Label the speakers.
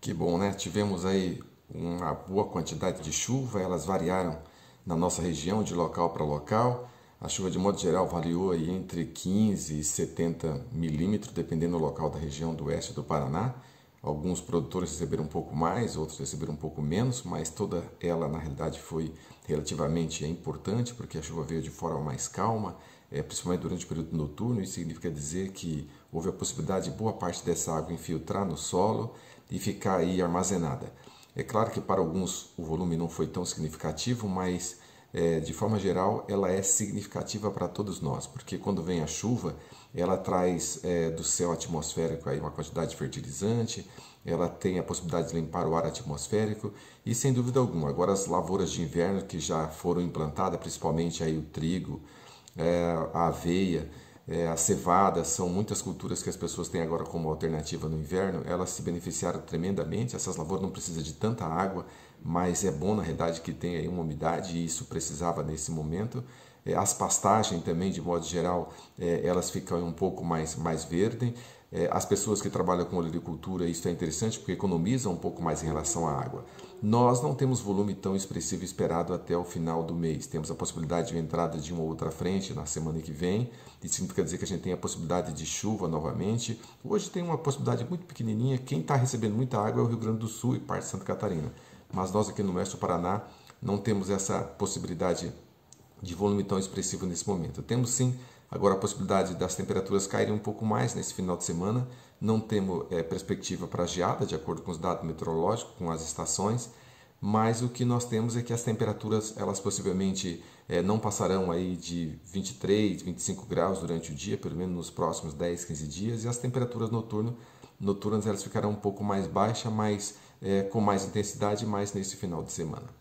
Speaker 1: Que bom, né? Tivemos aí uma boa quantidade de chuva, elas variaram na nossa região de local para local. A chuva, de modo geral, variou aí entre 15 e 70 milímetros, dependendo do local da região do oeste do Paraná. Alguns produtores receberam um pouco mais, outros receberam um pouco menos, mas toda ela, na realidade, foi relativamente importante, porque a chuva veio de forma mais calma, é, principalmente durante o período noturno. Isso significa dizer que houve a possibilidade de boa parte dessa água infiltrar no solo e ficar aí armazenada. É claro que para alguns o volume não foi tão significativo, mas é, de forma geral ela é significativa para todos nós, porque quando vem a chuva ela traz é, do céu atmosférico aí uma quantidade de fertilizante, ela tem a possibilidade de limpar o ar atmosférico e sem dúvida alguma, agora as lavouras de inverno que já foram implantadas, principalmente aí o trigo, é, a aveia, é, a cevada, são muitas culturas que as pessoas têm agora como alternativa no inverno, elas se beneficiaram tremendamente. Essas lavouras não precisam de tanta água, mas é bom na realidade que tenha uma umidade e isso precisava nesse momento. É, as pastagens também, de modo geral, é, elas ficam um pouco mais, mais verde. É, as pessoas que trabalham com agricultura, isso é interessante porque economizam um pouco mais em relação à água. Nós não temos volume tão expressivo esperado até o final do mês. Temos a possibilidade de entrada de uma outra frente na semana que vem. Isso significa dizer que a gente tem a possibilidade de chuva novamente. Hoje tem uma possibilidade muito pequenininha. Quem está recebendo muita água é o Rio Grande do Sul e parte de Santa Catarina. Mas nós aqui no oeste do Paraná não temos essa possibilidade de volume tão expressivo nesse momento. Temos sim Agora, a possibilidade das temperaturas caírem um pouco mais nesse final de semana. Não temos é, perspectiva para geada, de acordo com os dados meteorológicos, com as estações, mas o que nós temos é que as temperaturas, elas possivelmente é, não passarão aí de 23, 25 graus durante o dia, pelo menos nos próximos 10, 15 dias, e as temperaturas noturno, noturnas elas ficarão um pouco mais baixas, mas é, com mais intensidade, mais nesse final de semana.